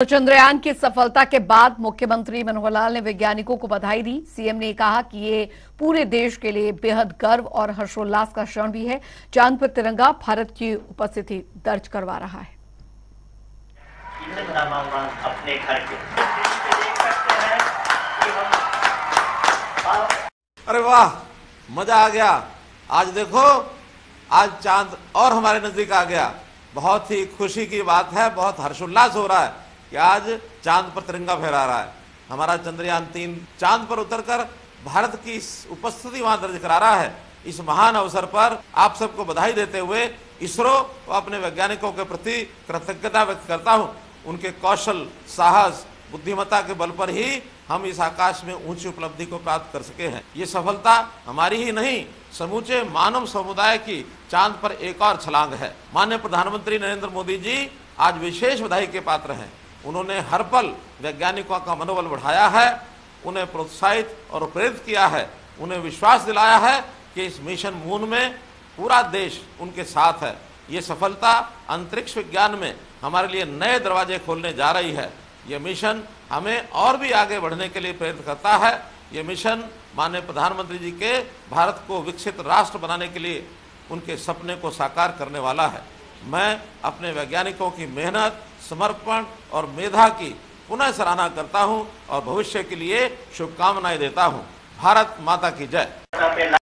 तो चंद्रयान की सफलता के बाद मुख्यमंत्री मनोहर लाल ने वैज्ञानिकों को बधाई दी। सीएम ने कहा कि ये पूरे देश के लिए बेहद गर्व और हर्षोल्लास का क्षण भी है। चाँद पर तिरंगा भारत की उपस्थिति दर्ज करवा रहा है। अपने घर के अरे वाह, मज़ा आ गया। आज देखो, आज चाँद और हमारे नज़दीक आ गया। बहुत ही खुशी की बात है, बहुत हर्षोल्लास हो रहा है। कि आज चाँद पर तिरंगा फहरा रहा है। हमारा चंद्रयान तीन चाँद पर उतरकर भारत की उपस्थिति वहाँ दर्ज करा रहा है। इस महान अवसर पर आप सबको बधाई देते हुए इसरो व अपने वैज्ञानिकों के प्रति कृतज्ञता व्यक्त करता हूँ। उनके कौशल, साहस, बुद्धिमत्ता के बल पर ही हम इस आकाश में ऊँची उपलब्धि को प्राप्त कर सके हैं। ये सफलता हमारी ही नहीं, समूचे मानव समुदाय की चाँद पर एक और छलांग है। माननीय प्रधानमंत्री नरेंद्र मोदी जी आज विशेष बधाई के पात्र हैं। उन्होंने हर पल वैज्ञानिकों का मनोबल बढ़ाया है, उन्हें प्रोत्साहित और प्रेरित किया है, उन्हें विश्वास दिलाया है कि इस मिशन मून में पूरा देश उनके साथ है। ये सफलता अंतरिक्ष विज्ञान में हमारे लिए नए दरवाजे खोलने जा रही है। ये मिशन हमें और भी आगे बढ़ने के लिए प्रेरित करता है। ये मिशन माननीय प्रधानमंत्री जी के भारत को विकसित राष्ट्र बनाने के लिए उनके सपने को साकार करने वाला है। मैं अपने वैज्ञानिकों की मेहनत, समर्पण और मेधा की पुनः सराहना करता हूँ और भविष्य के लिए शुभकामनाएँ देता हूँ। भारत माता की जय।